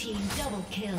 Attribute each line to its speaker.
Speaker 1: Team double kill.